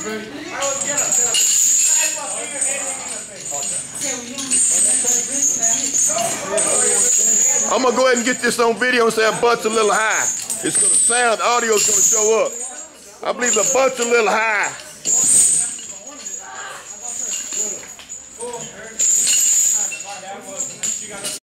I'm gonna go ahead and get this on video and say our butt's a little high. It's gonna sound, audio's gonna show up. I believe the butt's a little high.